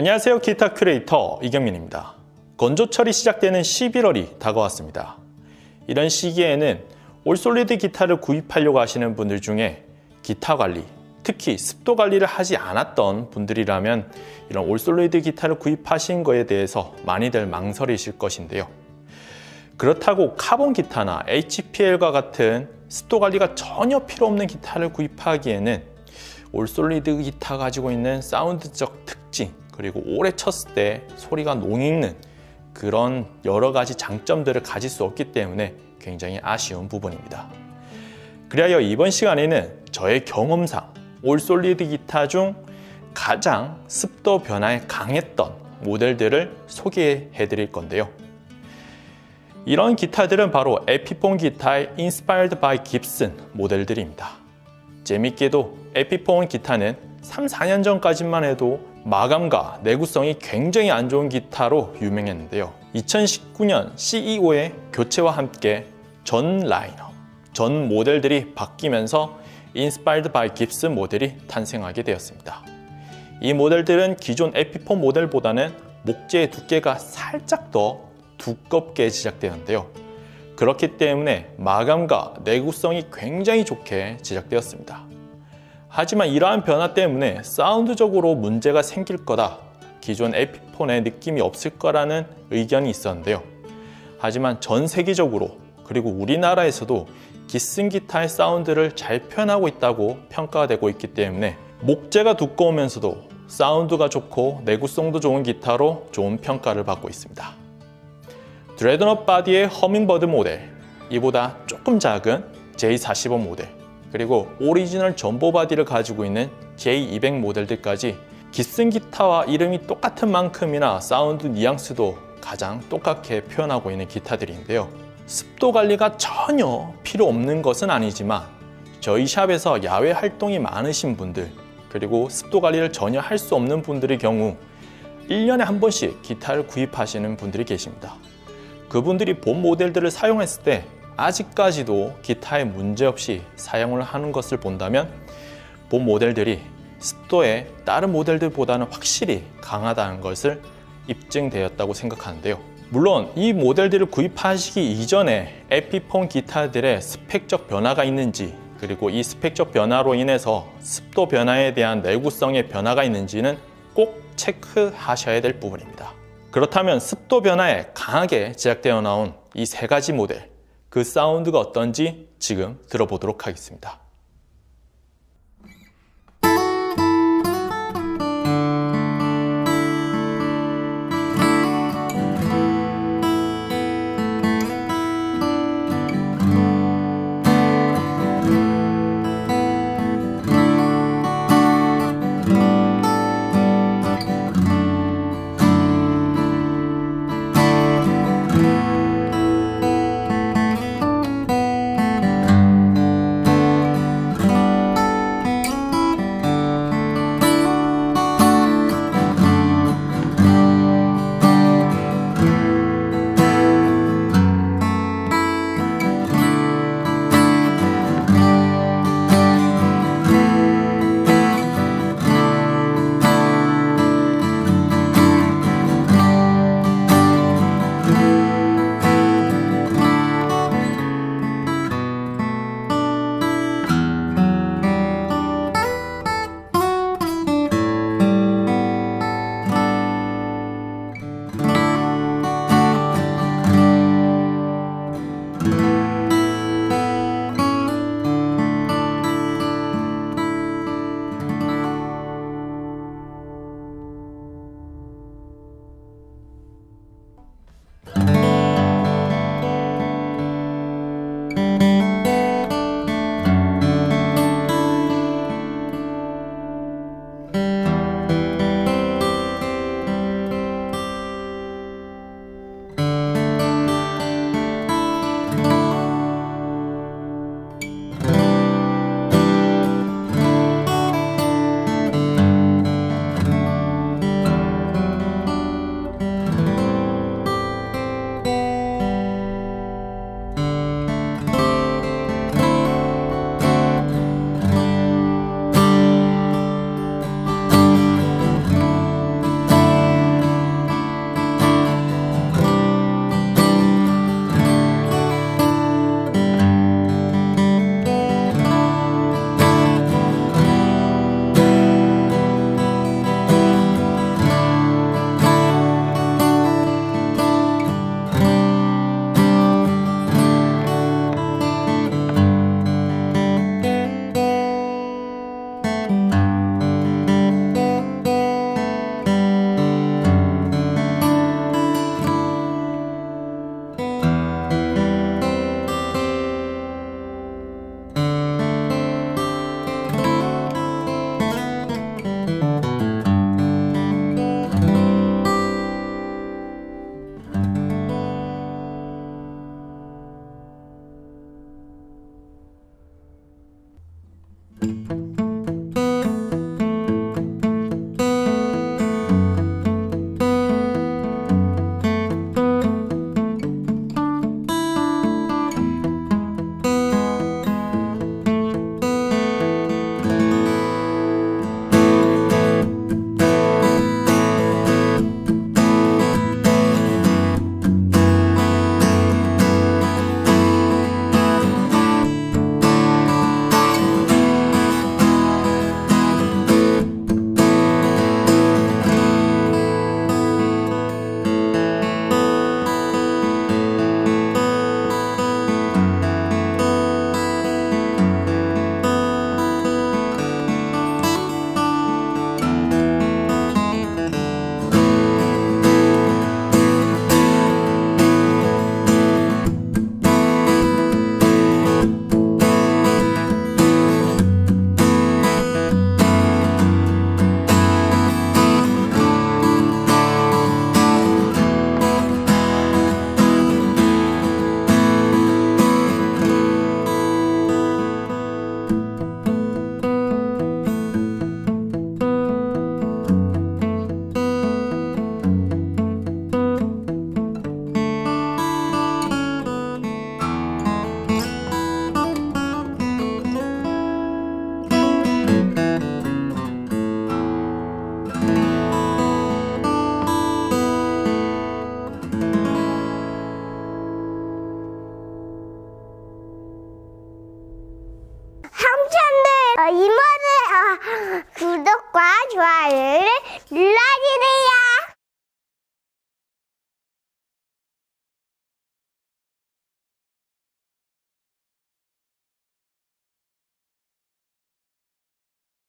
안녕하세요. 기타 큐레이터 이경민입니다. 건조철이 시작되는 11월이 다가왔습니다. 이런 시기에는 all solid 기타를 구입하려고 하시는 분들 중에 기타 관리, 특히 습도 관리를 하지 않았던 분들이라면 이런 all solid 기타를 구입하신 거에 대해서 많이들 망설이실 것인데요. 그렇다고 카본 기타나 HPL과 같은 습도 관리가 전혀 필요 없는 기타를 구입하기에는 올솔리드 기타 가지고 있는 사운드적 특징 그리고 오래 쳤을 때 소리가 농익는 그런 여러 가지 장점들을 가질 수 없기 때문에 굉장히 아쉬운 부분입니다. 그리하여 이번 시간에는 저의 경험상 올솔리드 기타 중 가장 습도 변화에 강했던 모델들을 소개해 드릴 건데요. 이런 기타들은 바로 에피폰 기타의 Inspired by Gibson 모델들입니다. 재밌게도 에피폰 기타는 3, 4년 전까지만 해도 마감과 내구성이 굉장히 안 좋은 기타로 유명했는데요. 2019년 CEO의 교체와 함께 전 라인업, 전 모델들이 바뀌면서 Inspired by Gibson 모델이 탄생하게 되었습니다. 이 모델들은 기존 에피폰 모델보다는 목재의 두께가 살짝 더 두껍게 제작되었는데요. 그렇기 때문에 마감과 내구성이 굉장히 좋게 제작되었습니다. 하지만 이러한 변화 때문에 사운드적으로 문제가 생길 거다. 기존 에피폰에 느낌이 없을 거라는 의견이 있었는데요. 하지만 전 세계적으로 그리고 우리나라에서도 기슨 기타의 사운드를 잘 표현하고 있다고 평가가 되고 있기 때문에 목재가 두꺼우면서도 사운드가 좋고 내구성도 좋은 기타로 좋은 평가를 받고 있습니다. dreadnought 바디의 허밍버드 모델, 이보다 조금 작은 J45 모델, 그리고 오리지널 점보 바디를 가지고 있는 J200 모델들까지 깁슨 기타와 이름이 똑같은 만큼이나 사운드 뉘앙스도 가장 똑같게 표현하고 있는 기타들인데요. 습도 관리가 전혀 필요 없는 것은 아니지만 저희 샵에서 야외 활동이 많으신 분들 그리고 습도 관리를 전혀 할 수 없는 분들의 경우 1년에 한 번씩 기타를 구입하시는 분들이 계십니다. 그분들이 본 모델들을 사용했을 때 아직까지도 기타에 문제없이 사용을 하는 것을 본다면 본 모델들이 습도에 다른 모델들보다는 확실히 강하다는 것을 입증되었다고 생각하는데요. 물론 이 모델들을 구입하시기 이전에 에피폰 기타들의 스펙적 변화가 있는지 그리고 이 스펙적 변화로 인해서 습도 변화에 대한 내구성의 변화가 있는지는 꼭 체크하셔야 될 부분입니다. 그렇다면 습도 변화에 강하게 제작되어 나온 이 세 가지 모델, 그 사운드가 어떤지 지금 들어보도록 하겠습니다. 구독과 좋아요를 눌러주세요.